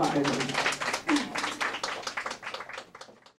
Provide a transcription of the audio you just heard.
Come